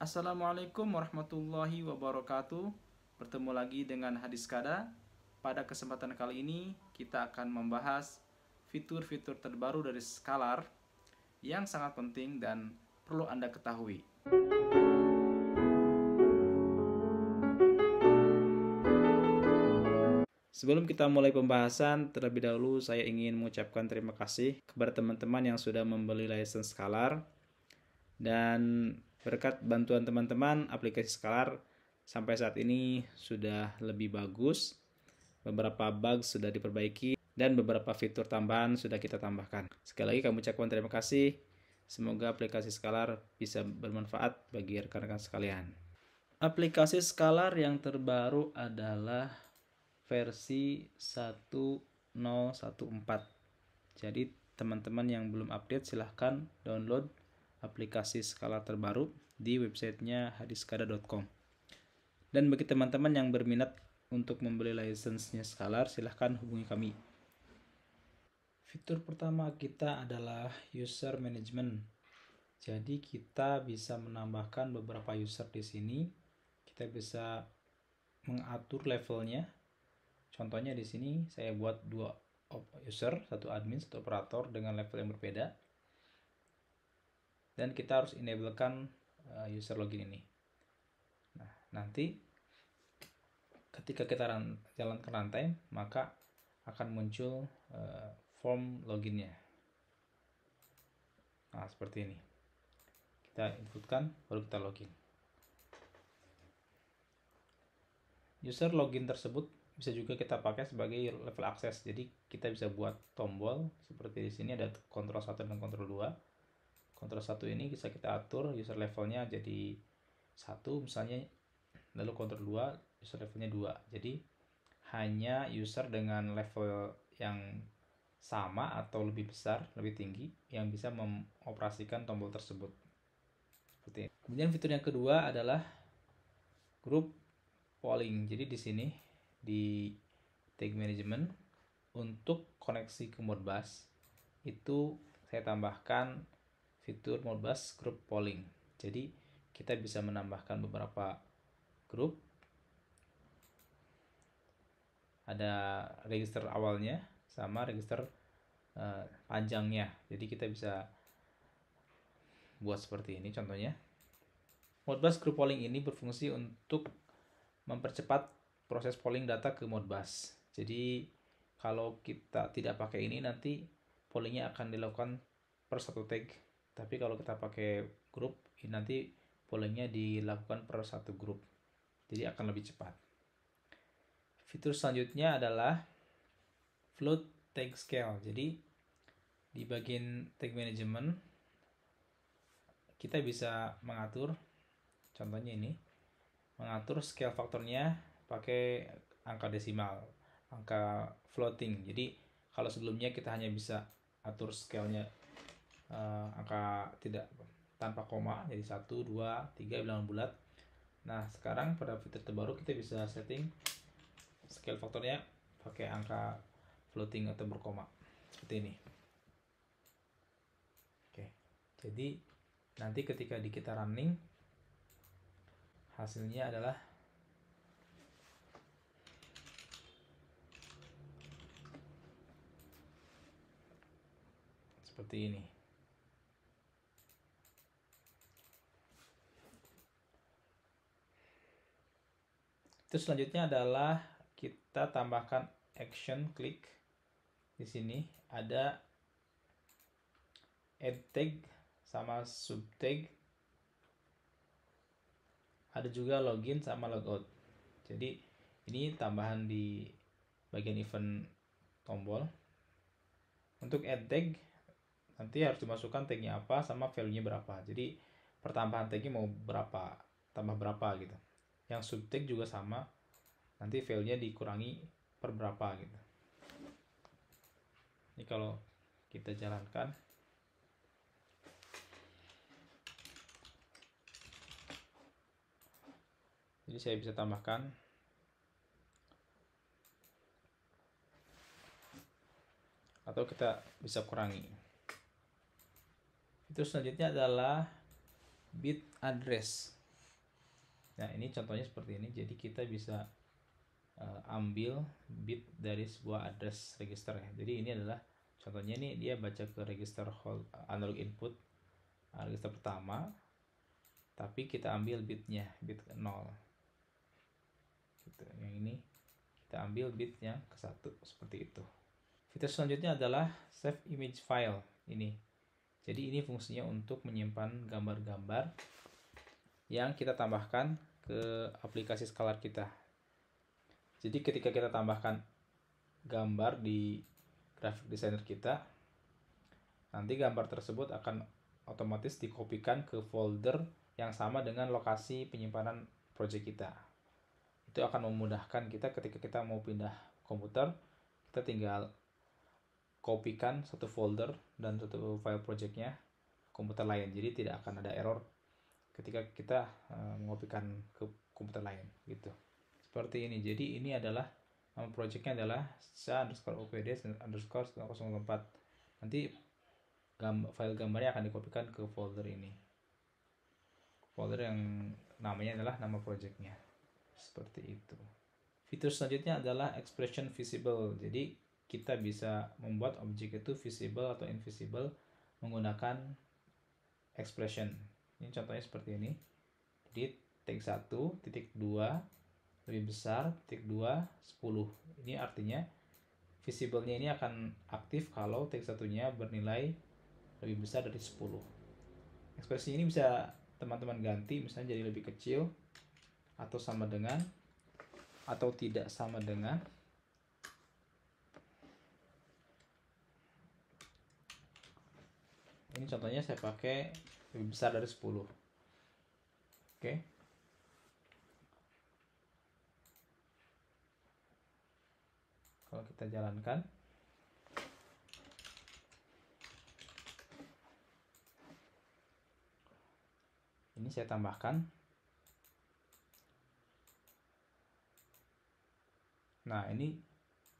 Assalamualaikum warahmatullahi wabarakatuh. Bertemu lagi dengan Hadis Kada. Pada kesempatan kali ini kita akan membahas fitur-fitur terbaru dari Scalar yang sangat penting dan perlu Anda ketahui. Sebelum kita mulai pembahasan, terlebih dahulu saya ingin mengucapkan terima kasih kepada teman-teman yang sudah membeli license Scalar dan Berkat bantuan teman-teman, aplikasi Scalar sampai saat ini sudah lebih bagus. Beberapa bug sudah diperbaiki dan beberapa fitur tambahan sudah kita tambahkan. Sekali lagi kami ucapkan terima kasih. Semoga aplikasi Scalar bisa bermanfaat bagi rekan-rekan sekalian. Aplikasi Scalar yang terbaru adalah versi 1014. Jadi teman-teman yang belum update silahkan download aplikasi skala terbaru di websitenya hadiskada.com. Dan bagi teman-teman yang berminat untuk membeli license-nya Scalar, silahkan hubungi kami. Fitur pertama kita adalah user management. Jadi kita bisa menambahkan beberapa user di sini. Kita bisa mengatur levelnya. Contohnya di sini saya buat dua user, satu admin, satu operator dengan level yang berbeda dan kita harus enablekan uh, user login ini. Nah nanti ketika kita jalan ke rantai maka akan muncul uh, form loginnya. Nah seperti ini. Kita inputkan baru kita login. User login tersebut bisa juga kita pakai sebagai level akses. Jadi kita bisa buat tombol. Seperti di sini ada kontrol 1 dan kontrol 2 kontrol satu ini bisa kita atur user levelnya jadi satu misalnya lalu kontrol 2 user levelnya dua. Jadi hanya user dengan level yang sama atau lebih besar lebih tinggi yang bisa mengoperasikan tombol tersebut. Seperti ini. kemudian fitur yang kedua adalah group polling. Jadi di sini di tag management untuk koneksi ke Modbus itu saya tambahkan fitur Modbus Group Polling. Jadi kita bisa menambahkan beberapa grup. Ada register awalnya sama register uh, panjangnya. Jadi kita bisa buat seperti ini contohnya. Modbus Group Polling ini berfungsi untuk mempercepat proses polling data ke Modbus. Jadi kalau kita tidak pakai ini nanti pollingnya akan dilakukan per satu tag tapi kalau kita pakai grup nanti pollingnya dilakukan per satu grup. Jadi akan lebih cepat. Fitur selanjutnya adalah float tag scale. Jadi di bagian tag management kita bisa mengatur contohnya ini mengatur scale faktornya pakai angka desimal angka floating. Jadi kalau sebelumnya kita hanya bisa atur scale-nya uh, angka tidak tanpa koma jadi satu dua tiga bilangan bulat. Nah sekarang pada fitur terbaru kita bisa setting scale faktornya pakai angka floating atau berkoma. Seperti ini. Oke jadi nanti ketika di kita running hasilnya adalah seperti ini Terus selanjutnya adalah kita tambahkan action click. Di sini ada add tag sama sub tag. Ada juga login sama logout. Jadi ini tambahan di bagian event tombol. Untuk add tag nanti harus dimasukkan tagnya apa sama value-nya berapa. Jadi pertambahan tagnya mau berapa, tambah berapa gitu yang subtek juga sama. Nanti failnya dikurangi per berapa gitu. Ini kalau kita jalankan. Jadi saya bisa tambahkan. Atau kita bisa kurangi. Itu selanjutnya adalah bit address Nah, ini contohnya seperti ini. Jadi kita bisa uh, ambil bit dari sebuah address register ya. Jadi ini adalah contohnya ini dia baca ke register hold, analog input uh, register pertama tapi kita ambil bitnya bit 0 gitu. Yang ini kita ambil bit yang ke satu seperti itu. Fitur selanjutnya adalah save image file ini. Jadi ini fungsinya untuk menyimpan gambar-gambar yang kita tambahkan ke aplikasi Scalar kita. Jadi ketika kita tambahkan gambar di graphic designer kita, nanti gambar tersebut akan otomatis dikopikan ke folder yang sama dengan lokasi penyimpanan project kita. Itu akan memudahkan kita ketika kita mau pindah komputer, kita tinggal kopikan satu folder dan satu file projectnya komputer lain. Jadi tidak akan ada error ketika kita uh, mengopikan ke komputer lain gitu. Seperti ini. Jadi ini adalah nama projectnya adalah sa underscore opd underscore 004 nanti gambar, file gambarnya akan dikopikan ke folder ini. Folder yang namanya adalah nama projectnya. Seperti itu. Fitur selanjutnya adalah expression visible. Jadi kita bisa membuat objek itu visible atau invisible menggunakan expression ini contohnya seperti ini. Jadi titik 1 titik 2 lebih besar titik 2 10 ini artinya visible-nya ini akan aktif kalau titik satunya bernilai lebih besar dari 10 ekspresi ini bisa teman-teman ganti misalnya jadi lebih kecil atau sama dengan atau tidak sama dengan ini contohnya saya pakai lebih besar dari 10 oke. Okay. kalau kita jalankan. Ini saya tambahkan. Nah ini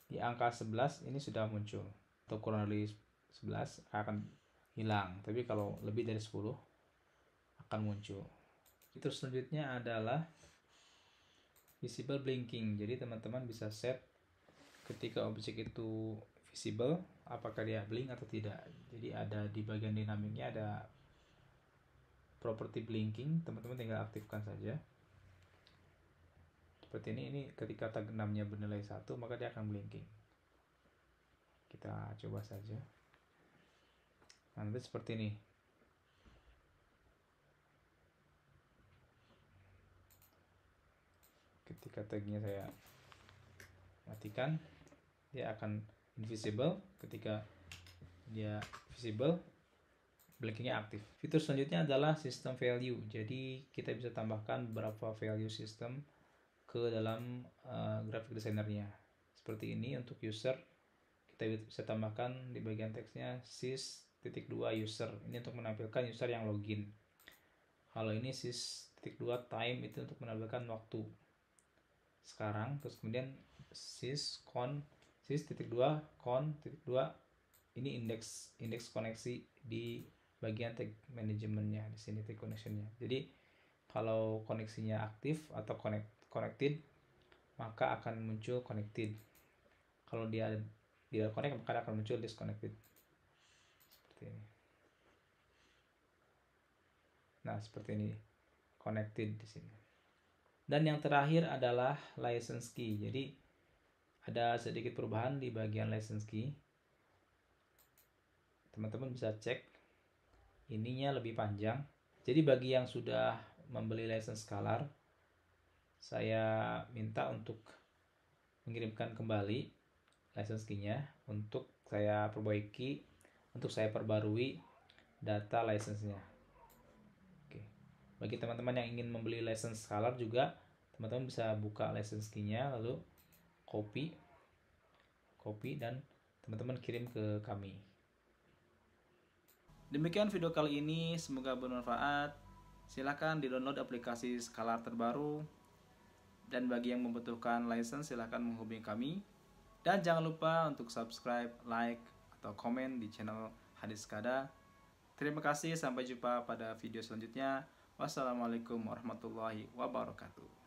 di angka 11 ini sudah muncul. Atau kurang lebih 11 akan hilang. Tapi kalau lebih dari 10 akan muncul. Fitur selanjutnya adalah visible blinking. Jadi teman-teman bisa set ketika objek itu visible apakah dia blink atau tidak. Jadi ada di bagian dinamiknya ada property blinking. Teman-teman tinggal aktifkan saja. Seperti ini ini ketika tag 6 nya bernilai 1 maka dia akan blinking. Kita coba saja nanti seperti ini. Ketika tagnya saya matikan, dia akan invisible. Ketika dia visible, blinkingnya aktif. Fitur selanjutnya adalah system value. Jadi kita bisa tambahkan beberapa value system ke dalam uh, graphic designernya. Seperti ini untuk user kita bisa tambahkan di bagian teksnya sys titik dua user. Ini untuk menampilkan user yang login. Kalau ini sys titik dua time itu untuk menampilkan waktu. Sekarang terus kemudian sys con sys titik dua con titik dua. Ini indeks indeks koneksi di bagian tag manajemennya di sini tag connectionnya. Jadi kalau koneksinya aktif atau connect connected maka akan muncul connected. Kalau dia tidak connect maka akan muncul disconnected seperti ini. Nah seperti ini connected di sini. Dan yang terakhir adalah license key. Jadi ada sedikit perubahan di bagian license key. Teman-teman bisa cek ininya lebih panjang. Jadi bagi yang sudah membeli license Scalar saya minta untuk mengirimkan kembali license key-nya untuk saya perbaiki untuk saya perbarui data license-nya. Oke. Bagi teman-teman yang ingin membeli license Scalar juga, teman-teman bisa buka license key-nya lalu copy copy dan teman-teman kirim ke kami. Demikian video kali ini, semoga bermanfaat. Silahkan di-download aplikasi Scalar terbaru. Dan bagi yang membutuhkan license, silahkan menghubungi kami. Dan jangan lupa untuk subscribe, like, atau komen di channel Hadis Kada. Terima kasih, sampai jumpa pada video selanjutnya. Wassalamualaikum warahmatullahi wabarakatuh.